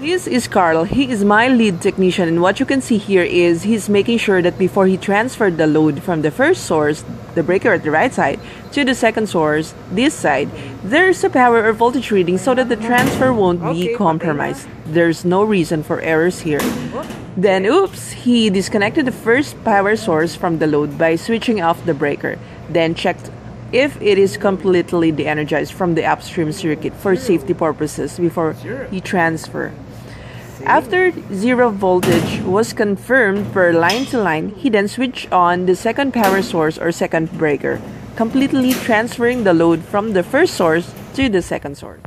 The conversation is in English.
This is Carl. He is my lead technician and what you can see here is he's making sure that before he transferred the load from the first source, the breaker at the right side, to the second source, this side, there's a power or voltage reading so that the transfer won't be compromised. There's no reason for errors here. Oh. Then oops, he disconnected the first power source from the load by switching off the breaker, then checked if it is completely de-energized from the upstream circuit for safety purposes before he transfer. After zero voltage was confirmed per line to line, he then switched on the second power source or second breaker, completely transferring the load from the first source to the second source.